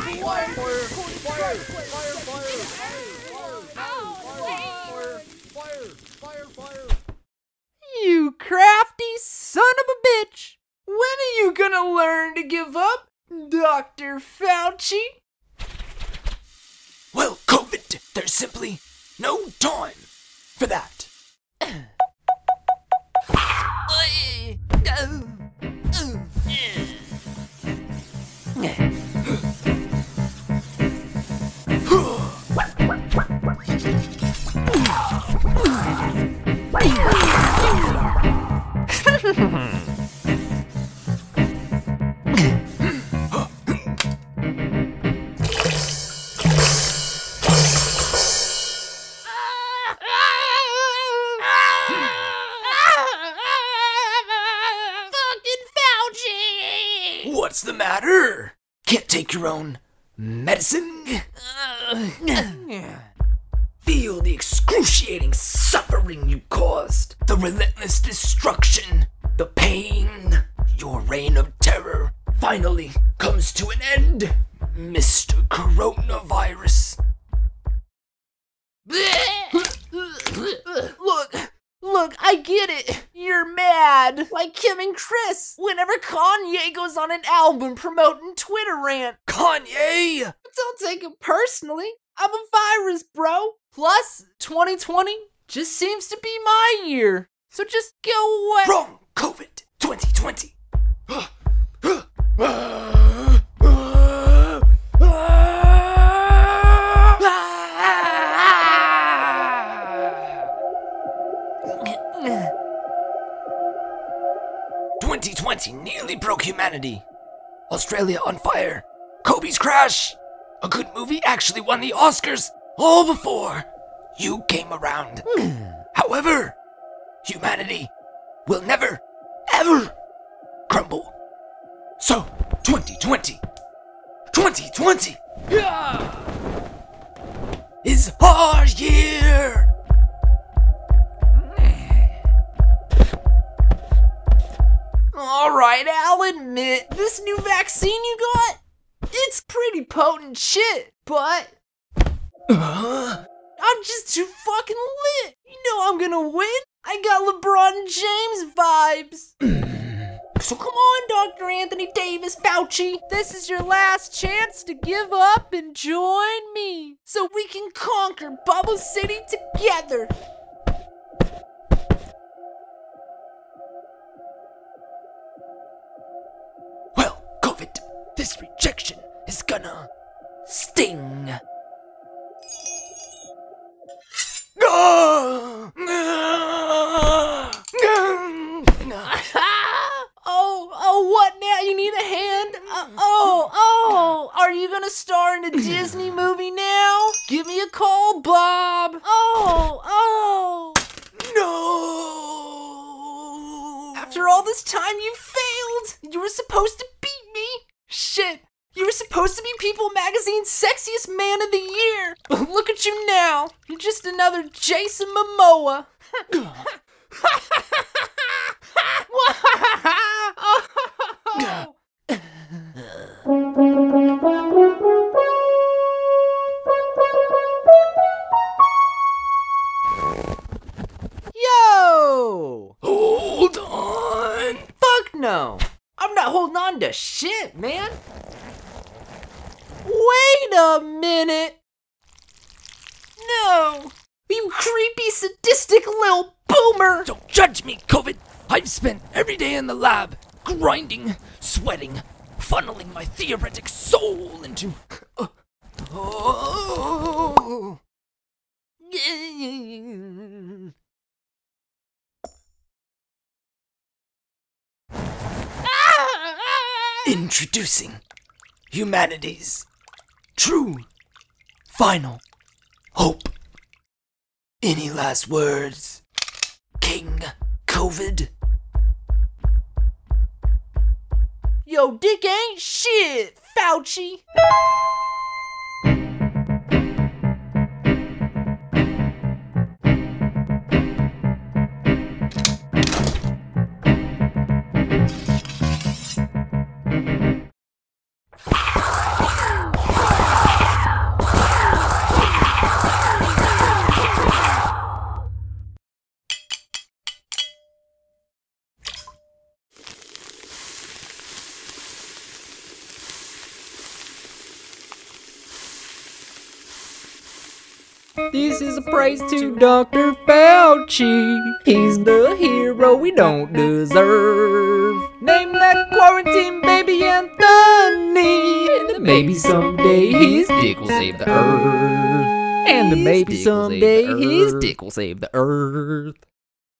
Fire, fire, fire, fire, fire. You crafty son of a bitch! When are you gonna learn to give up, Dr. Fauci? Well, COVID, there's simply no time for that. What's the matter? Can't take your own medicine? Uh, Feel the excruciating suffering you caused, the relentless destruction, the pain. Your reign of terror finally comes to an end, Mr. Coronavirus. Look, look, I get it. You're mad. Like Kim and Chris. Whenever Kanye goes on an album promoting Twitter rant. Kanye! Don't take it personally. I'm a virus, bro. Plus, 2020 just seems to be my year. So just go away. Wrong! COVID 2020! Twenty twenty nearly broke humanity. Australia on fire. Kobe's crash. A good movie actually won the Oscars all before you came around. Hmm. However, humanity will never, ever crumble. So, 2020, 2020 is our year. Alright, I'll admit, this new vaccine you got, it's pretty potent shit, but Uh, I'm just too fucking lit. You know I'm gonna win. I got LeBron James vibes. so come on, Dr. Anthony Davis Fauci. This is your last chance to give up and join me so we can conquer Bubble City together. well, COVID, this rejection is gonna sting. Oh, oh, what now? You need a hand? Uh, oh, oh, are you gonna star in a Disney movie now? Give me a call, Bob. Oh, oh. No! After all this time, you failed. You were supposed to beat me. Shit. You were supposed to be People Magazine's sexiest man of the year. But look at you now. You're just another Jason Momoa. Yo! Hold on! Fuck no! I'm not holding on to shit, man! Wait a minute! No! You creepy, sadistic little boomer! Don't judge me, COVID! I've spent every day in the lab, grinding, sweating, funneling my theoretic soul into. Uh, oh. Introducing humanity's true final hope. Any last words, King COVID? Yo, dick ain't shit, Fauci! This is a praise to Dr. Fauci. He's the hero we don't deserve. Name that quarantine baby Anthony. And maybe someday his dick will save the earth. And maybe someday his dick will save the earth.